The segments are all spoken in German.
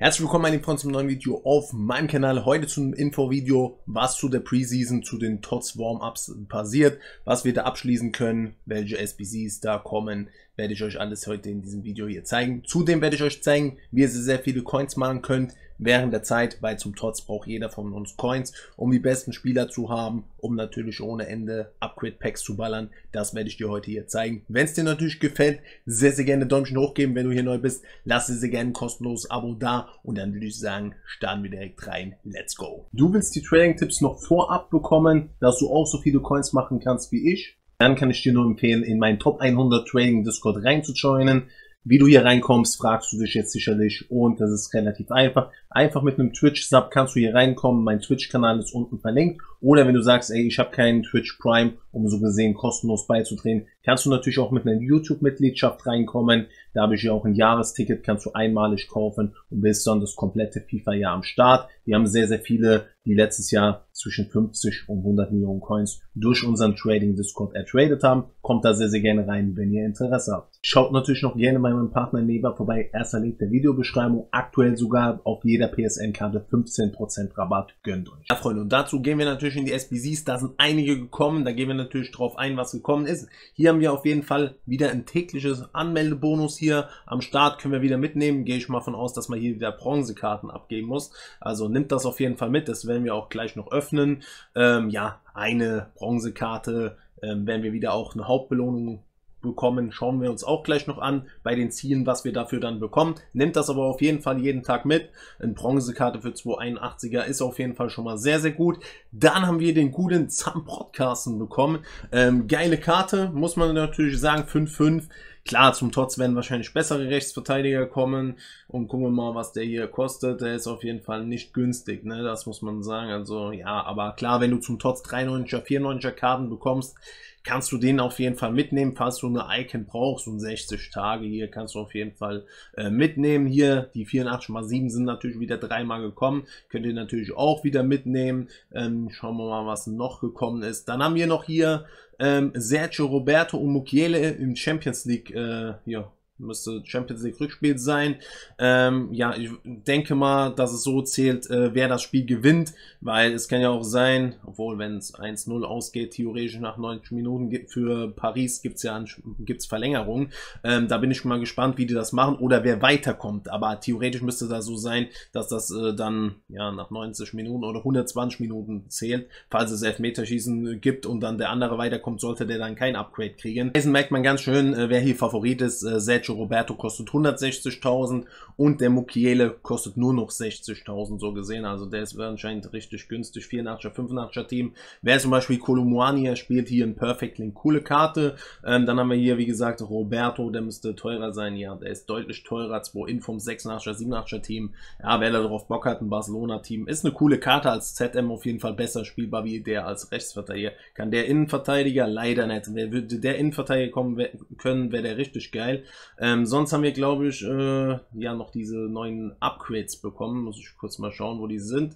Herzlich willkommen meine Freunde zum neuen Video auf meinem Kanal. Heute zum Info-Video, was zu der Preseason, zu den TOTS Warm-Ups passiert, was wir da abschließen können, welche SBCs da kommen, werde ich euch alles heute in diesem Video hier zeigen. Zudem werde ich euch zeigen, wie ihr sehr viele Coins machen könnt während der Zeit, weil zum Tots braucht jeder von uns Coins, um die besten Spieler zu haben, um natürlich ohne Ende Upgrade-Packs zu ballern. Das werde ich dir heute hier zeigen. Wenn es dir natürlich gefällt, sehr, sehr gerne Däumchen hoch geben. Wenn du hier neu bist, lass dir sehr gerne ein kostenloses Abo da und dann würde ich sagen, starten wir direkt rein. Let's go. Du willst die Trading-Tipps noch vorab bekommen, dass du auch so viele Coins machen kannst wie ich? Dann kann ich dir nur empfehlen, in meinen Top 100 Trading Discord reinzujoinen. Wie du hier reinkommst, fragst du dich jetzt sicherlich und das ist relativ einfach. Einfach mit einem Twitch-Sub kannst du hier reinkommen. Mein Twitch-Kanal ist unten verlinkt. Oder wenn du sagst, ey, ich habe keinen Twitch Prime, um so gesehen kostenlos beizutreten, kannst du natürlich auch mit einer YouTube-Mitgliedschaft reinkommen. Da habe ich ja auch ein Jahresticket, kannst du einmalig kaufen und bist dann das komplette FIFA-Jahr am Start. Wir haben sehr, sehr viele, die letztes Jahr zwischen 50 und 100 Millionen Coins durch unseren Trading Discord ertradet haben. Kommt da sehr, sehr gerne rein, wenn ihr Interesse habt. Schaut natürlich noch gerne bei meinem Partner Neba vorbei. Erster Link der Videobeschreibung. Aktuell sogar auf jeder PSN-Karte 15% Rabatt. Gönnt euch. Ja, Freunde, und dazu gehen wir natürlich in die SBCs. Da sind einige gekommen. Da gehen wir natürlich drauf ein, was gekommen ist. Hier haben wir auf jeden Fall wieder ein tägliches Anmeldebonus hier. Am Start können wir wieder mitnehmen. Gehe ich mal von aus, dass man hier wieder Bronzekarten abgeben muss. Also nimmt das auf jeden Fall mit. Das werden wir auch gleich noch öffnen. Ähm, ja, eine Bronzekarte ähm, werden wir wieder auch eine Hauptbelohnung bekommen, schauen wir uns auch gleich noch an bei den Zielen, was wir dafür dann bekommen. Nehmt das aber auf jeden Fall jeden Tag mit. Eine Bronzekarte für 281er ist auf jeden Fall schon mal sehr, sehr gut. Dann haben wir den guten Zam Podcasten bekommen. Ähm, geile Karte, muss man natürlich sagen, 5-5. Klar, zum Tots werden wahrscheinlich bessere Rechtsverteidiger kommen und gucken wir mal, was der hier kostet. Der ist auf jeden Fall nicht günstig, ne? Das muss man sagen. Also ja, aber klar, wenn du zum Tots 3,90er, 4,90er Karten bekommst, kannst du den auf jeden Fall mitnehmen, falls du eine Icon brauchst und 60 Tage hier kannst du auf jeden Fall äh, mitnehmen. Hier die 84 mal 7 sind natürlich wieder dreimal gekommen, könnt ihr natürlich auch wieder mitnehmen. Ähm, schauen wir mal, was noch gekommen ist. Dann haben wir noch hier ähm, Sergio Roberto und Mukiele im Champions League äh, hier müsste Champions League Rückspiel sein. Ähm, ja, ich denke mal, dass es so zählt, äh, wer das Spiel gewinnt, weil es kann ja auch sein, obwohl wenn es 1-0 ausgeht, theoretisch nach 90 Minuten für Paris gibt's ja gibt's Verlängerung. Ähm, da bin ich mal gespannt, wie die das machen oder wer weiterkommt. Aber theoretisch müsste das so sein, dass das äh, dann ja nach 90 Minuten oder 120 Minuten zählt, falls es Elfmeterschießen gibt und dann der andere weiterkommt, sollte der dann kein Upgrade kriegen. Diesen merkt man ganz schön, äh, wer hier Favorit ist. Äh, Sergio Roberto kostet 160.000 und der Mukiele kostet nur noch 60.000 so gesehen. Also der ist anscheinend richtig günstig. 84er, 85er Team. Wer zum Beispiel Kolumuani spielt hier in Perfect Link. Coole Karte. Ähm, dann haben wir hier, wie gesagt, Roberto. Der müsste teurer sein. Ja, der ist deutlich teurer. 2 in vom 86er, 87er Team. Ja, wer da drauf Bock hat, ein Barcelona-Team. Ist eine coole Karte als ZM auf jeden Fall besser spielbar wie der als Rechtsverteidiger. Kann der Innenverteidiger leider nicht. Wer würde der Innenverteidiger kommen können, wäre der richtig geil. Ähm, sonst haben wir, glaube ich, äh, ja noch diese neuen Upgrades bekommen. Muss ich kurz mal schauen, wo die sind.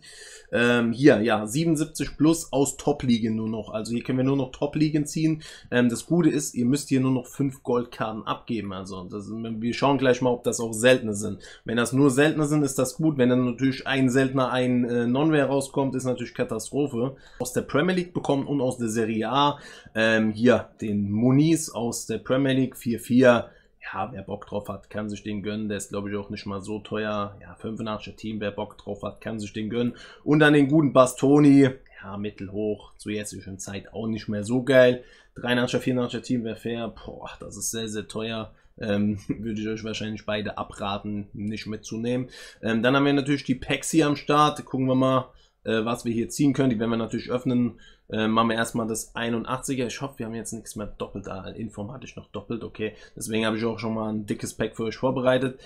Ähm, hier, ja, 77 plus aus Top-Ligen nur noch. Also hier können wir nur noch Top-Ligen ziehen. Ähm, das Gute ist, ihr müsst hier nur noch 5 Goldkarten abgeben. Also das, wir schauen gleich mal, ob das auch seltene sind. Wenn das nur seltene sind, ist das gut. Wenn dann natürlich ein seltener, ein äh, Non-Rare rauskommt, ist natürlich Katastrophe. Aus der Premier League bekommen und aus der Serie A. Ähm, hier den Muniz aus der Premier League 4-4 ja, wer Bock drauf hat, kann sich den gönnen. Der ist, glaube ich, auch nicht mal so teuer. Ja, 85er Team, wer Bock drauf hat, kann sich den gönnen. Und dann den guten Bastoni, ja, mittelhoch, zur jetzigen Zeit auch nicht mehr so geil. 83er, 84er Team wäre fair. Boah, das ist sehr, sehr teuer. Ähm, würde ich euch wahrscheinlich beide abraten, nicht mitzunehmen. Ähm, dann haben wir natürlich die Packs hier am Start. Gucken wir mal, äh, was wir hier ziehen können. Die werden wir natürlich öffnen. Äh, machen wir erstmal das 81er. Ich hoffe, wir haben jetzt nichts mehr doppelt da. Info hatte ich noch doppelt, okay. Deswegen habe ich auch schon mal ein dickes Pack für euch vorbereitet.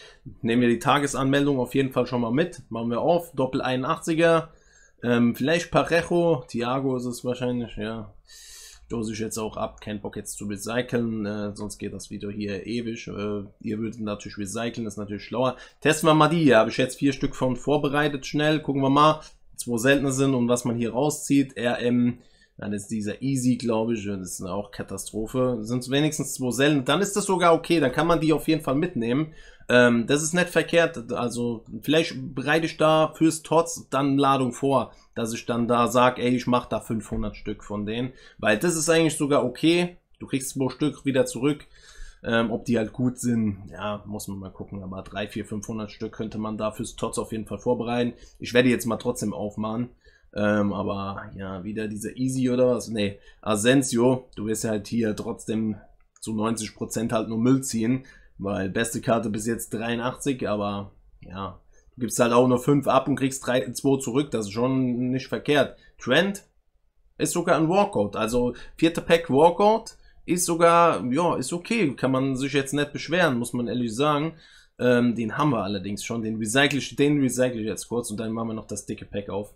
Nehmen wir die Tagesanmeldung auf jeden Fall schon mal mit. Machen wir auf. Doppel 81er. Ähm, vielleicht Parejo. Thiago ist es wahrscheinlich, ja. Dose ich jetzt auch ab. Kein Bock jetzt zu recyceln, äh, sonst geht das Video hier ewig. Äh, ihr würdet natürlich recyceln, ist natürlich schlauer. Testen wir mal die. Hier habe ich jetzt vier Stück von vorbereitet. Schnell, gucken wir mal zwei seltene sind und was man hier rauszieht. RM, dann ist dieser Easy, glaube ich, das ist auch Katastrophe. Sind wenigstens zwei selten. Dann ist das sogar okay, dann kann man die auf jeden Fall mitnehmen. Ähm, das ist nicht verkehrt. Also vielleicht bereite ich da fürs Tots dann Ladung vor, dass ich dann da sage, ey, ich mache da 500 Stück von denen. Weil das ist eigentlich sogar okay. Du kriegst zwei Stück wieder zurück. Ähm, ob die halt gut sind, ja, muss man mal gucken. Aber 3, 4, 500 Stück könnte man da fürs Tots auf jeden Fall vorbereiten. Ich werde jetzt mal trotzdem aufmachen. Ähm, aber ja, wieder dieser Easy oder was? Nee, Asensio, du wirst ja halt hier trotzdem zu 90% halt nur Müll ziehen. Weil beste Karte bis jetzt 83, aber ja, du gibst halt auch nur 5 ab und kriegst 3, 2 zurück. Das ist schon nicht verkehrt. Trend ist sogar ein Walkout. Also vierte Pack Walkout ist sogar, ja, ist okay. Kann man sich jetzt nicht beschweren, muss man ehrlich sagen. Ähm, den haben wir allerdings schon. Den recycle ich, den recycle ich jetzt kurz und dann machen wir noch das dicke Pack auf.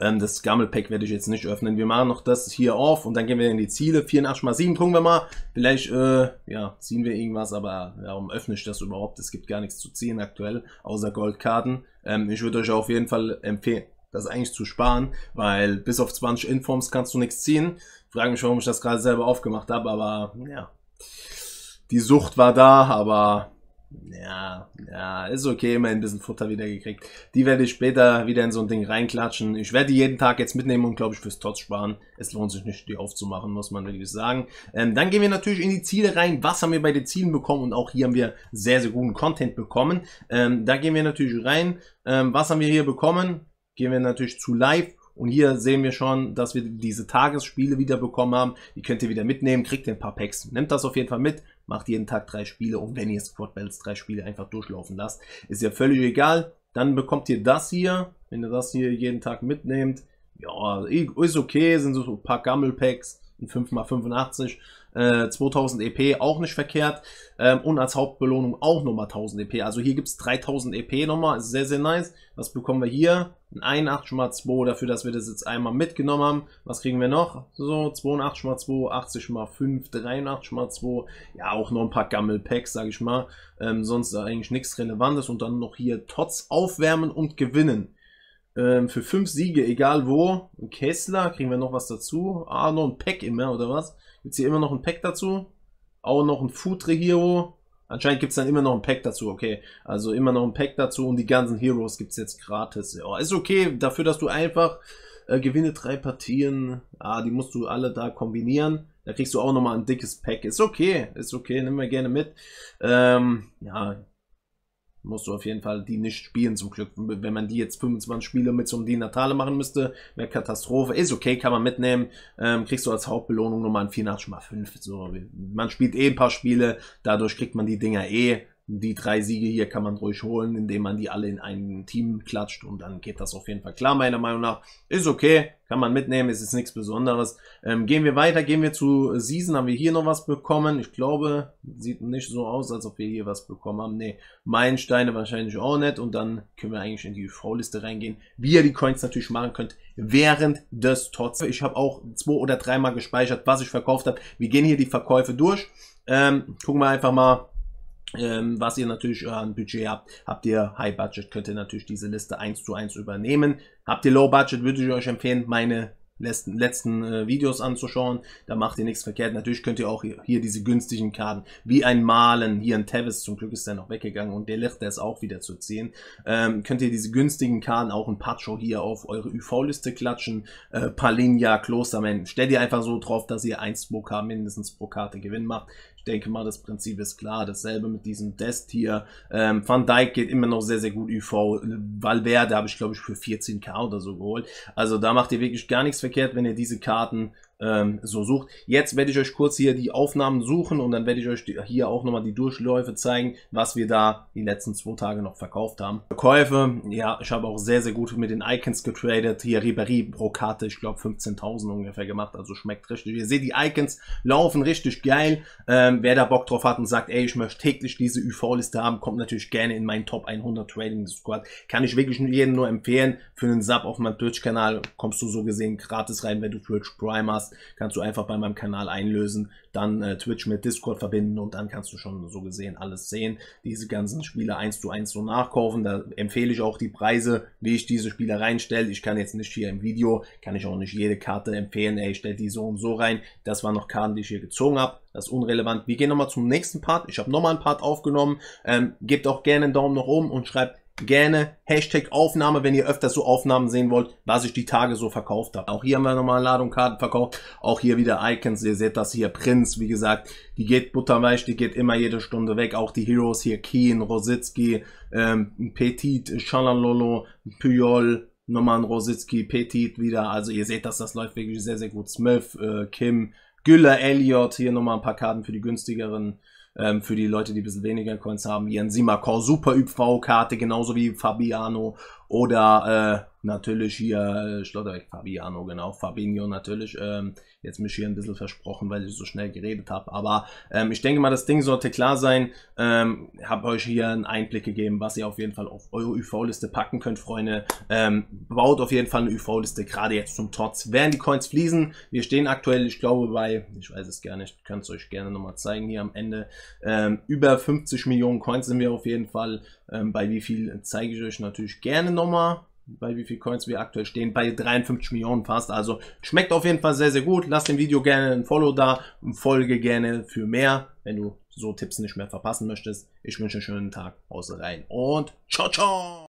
Ähm, das Gammel-Pack werde ich jetzt nicht öffnen. Wir machen noch das hier auf und dann gehen wir in die Ziele. 84 mal 7 gucken wir mal. Vielleicht, äh, ja, ziehen wir irgendwas, aber warum öffne ich das überhaupt? Es gibt gar nichts zu ziehen aktuell, außer Goldkarten. Ähm, ich würde euch auf jeden Fall empfehlen, das eigentlich zu sparen, weil bis auf 20 Informs kannst du nichts ziehen. Frage mich, warum ich das gerade selber aufgemacht habe, aber ja. Die Sucht war da, aber ja, ja, ist okay, immer ein bisschen Futter wieder gekriegt. Die werde ich später wieder in so ein Ding reinklatschen. Ich werde die jeden Tag jetzt mitnehmen und glaube ich fürs Tots sparen. Es lohnt sich nicht, die aufzumachen, muss man wirklich sagen. Ähm, dann gehen wir natürlich in die Ziele rein. Was haben wir bei den Zielen bekommen? Und auch hier haben wir sehr, sehr guten Content bekommen. Ähm, da gehen wir natürlich rein. Ähm, was haben wir hier bekommen? Gehen wir natürlich zu live und hier sehen wir schon, dass wir diese Tagesspiele wieder bekommen haben. Die könnt ihr wieder mitnehmen, kriegt ein paar Packs. Nehmt das auf jeden Fall mit, macht jeden Tag drei Spiele und wenn ihr Squad Bells drei Spiele einfach durchlaufen lasst, ist ja völlig egal. Dann bekommt ihr das hier, wenn ihr das hier jeden Tag mitnehmt. Ja, ist okay, sind so ein paar Gammel-Packs, ein 5x85 äh, 2000 EP auch nicht verkehrt. Ähm, und als Hauptbelohnung auch nochmal 1000 EP. Also hier gibt es 3000 EP nochmal. Ist sehr, sehr nice. Was bekommen wir hier? Ein 81 mal 2 dafür, dass wir das jetzt einmal mitgenommen haben. Was kriegen wir noch? So, 82 mal 2, 80 mal 5, 83 mal 2. Ja, auch noch ein paar Gammel-Packs, sag ich mal. Ähm, sonst eigentlich nichts Relevantes. Und dann noch hier Tots aufwärmen und gewinnen. Ähm, für 5 Siege, egal wo. Ein Kessler, kriegen wir noch was dazu? Ah, noch ein Pack immer, oder was? Gibt hier immer noch ein Pack dazu? Auch noch ein Futre Hero. Anscheinend gibt es dann immer noch ein Pack dazu, okay. Also immer noch ein Pack dazu und die ganzen Heroes gibt es jetzt gratis. Ja, ist okay, dafür, dass du einfach äh, gewinne drei Partien, ah, die musst du alle da kombinieren. Da kriegst du auch nochmal ein dickes Pack. Ist okay, ist okay, nimm wir gerne mit. Ähm, ja, musst du auf jeden Fall die nicht spielen zum Glück. Wenn man die jetzt 25 Spiele mit so einem Die Natale machen müsste, wäre Katastrophe. Ist okay, kann man mitnehmen. Ähm, kriegst du als Hauptbelohnung nochmal ein 84 mal 5. So, man spielt eh ein paar Spiele, dadurch kriegt man die Dinger eh die drei Siege hier kann man ruhig holen, indem man die alle in ein Team klatscht und dann geht das auf jeden Fall klar, meiner Meinung nach. Ist okay, kann man mitnehmen, ist jetzt nichts Besonderes. Ähm, gehen wir weiter, gehen wir zu Season, haben wir hier noch was bekommen? Ich glaube, sieht nicht so aus, als ob wir hier was bekommen haben. Ne, Meilensteine wahrscheinlich auch nicht und dann können wir eigentlich in die UV-Liste reingehen, wie ihr die Coins natürlich machen könnt während des Tots. Ich habe auch zwei oder dreimal gespeichert, was ich verkauft habe. Wir gehen hier die Verkäufe durch. Ähm, gucken wir einfach mal, ähm, was ihr natürlich an Budget habt, habt ihr High Budget, könnt ihr natürlich diese Liste eins zu eins übernehmen. Habt ihr Low Budget, würde ich euch empfehlen, meine letzten, letzten äh, Videos anzuschauen. Da macht ihr nichts verkehrt. Natürlich könnt ihr auch hier, hier diese günstigen Karten, wie ein Malen, hier ein Tevis, zum Glück ist der noch weggegangen und der Licht, der ist auch wieder zu ziehen. Ähm, könnt ihr diese günstigen Karten, auch ein Pacho hier auf eure UV-Liste klatschen. Äh, Palinja, Klosterman, stellt ihr einfach so drauf, dass ihr 1 pro K mindestens pro Karte Gewinn macht. Ich denke mal, das Prinzip ist klar. Dasselbe mit diesem Dest hier. Ähm, Van Dijk geht immer noch sehr, sehr gut UV. Valverde habe ich, glaube ich, für 14k oder so geholt. Also da macht ihr wirklich gar nichts verkehrt, wenn ihr diese Karten ähm, so sucht. Jetzt werde ich euch kurz hier die Aufnahmen suchen und dann werde ich euch hier auch nochmal die Durchläufe zeigen, was wir da die letzten zwei Tage noch verkauft haben. Verkäufe, ja, ich habe auch sehr, sehr gut mit den Icons getradet. Hier Ribéry pro Karte, ich glaube 15.000 ungefähr gemacht, also schmeckt richtig. Ihr seht, die Icons laufen richtig geil. Ähm, wer da Bock drauf hat und sagt, ey, ich möchte täglich diese UV-Liste haben, kommt natürlich gerne in meinen Top 100 Trading Squad. Kann ich wirklich jedem nur empfehlen. Für einen Sub auf meinem Twitch-Kanal kommst du so gesehen gratis rein, wenn du Twitch Prime hast hast, kannst du einfach bei meinem Kanal einlösen, dann äh, Twitch mit Discord verbinden und dann kannst du schon so gesehen alles sehen. Diese ganzen Spiele eins zu eins so nachkaufen. Da empfehle ich auch die Preise, wie ich diese Spiele reinstelle. Ich kann jetzt nicht hier im Video, kann ich auch nicht jede Karte empfehlen, ey, ich stelle die so und so rein. Das waren noch Karten, die ich hier gezogen habe. Das ist unrelevant. Wir gehen nochmal zum nächsten Part. Ich habe nochmal einen Part aufgenommen. Ähm, gebt auch gerne einen Daumen nach oben und schreibt gerne Hashtag Aufnahme, wenn ihr öfters so Aufnahmen sehen wollt, was ich die Tage so verkauft habe. Auch hier haben wir nochmal eine verkauft. Auch hier wieder Icons. Ihr seht das hier. Prinz, wie gesagt, die geht butterweich, die geht immer jede Stunde weg. Auch die Heroes hier, Keen, Rositzky, ähm, Petit, Shalalolo, Puyol, nochmal ein Rositzky, Petit wieder. Also ihr seht, dass das läuft wirklich sehr, sehr gut. Smith, äh, Kim, Güller, Elliott, hier nochmal ein paar Karten für die günstigeren ähm, für die Leute, die ein bisschen weniger Coins haben. Ian Simakor, super ÜV-Karte, genauso wie Fabiano oder äh, natürlich hier äh, Schlotterbeck, Fabiano, genau, Fabinho natürlich. Ähm, jetzt mich hier ein bisschen versprochen, weil ich so schnell geredet habe. Aber ähm, ich denke mal, das Ding sollte klar sein. Ähm, habe euch hier einen Einblick gegeben, was ihr auf jeden Fall auf eure UV-Liste packen könnt, Freunde. Ähm, baut auf jeden Fall eine UV-Liste, gerade jetzt zum Trotz. Werden die Coins fließen? Wir stehen aktuell, ich glaube, bei, ich weiß es gar nicht, kann es euch gerne nochmal zeigen hier am Ende. Ähm, über 50 Millionen Coins sind wir auf jeden Fall. Ähm, bei wie viel zeige ich euch natürlich gerne nochmal bei wie viel Coins wir aktuell stehen, bei 53 Millionen fast. Also schmeckt auf jeden Fall sehr, sehr gut. Lass dem Video gerne ein Follow da und folge gerne für mehr, wenn du so Tipps nicht mehr verpassen möchtest. Ich wünsche einen schönen Tag. Haus rein und ciao, ciao!